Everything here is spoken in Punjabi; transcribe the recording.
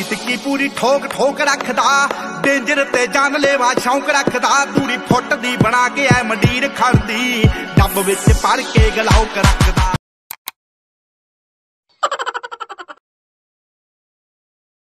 ਟਿੱਕੀ ਪੂਰੀ ਠੋਕ ਠੋਕ ਰੱਖਦਾ, ਡੇਂਜਰ ਤੇ ਜਾਨਲੇਵਾ ਸ਼ੌਂਕ ਰੱਖਦਾ, ਦੂਰੀ ਫੁੱਟ ਦੀ ਬਣਾ ਕੇ ਐ ਮੰਡੀਰ ਖੜਦੀ ਡੱਬ ਵਿੱਚ ਭਰ ਕੇ ਗਲਾਉਕ ਰੱਖਦਾ।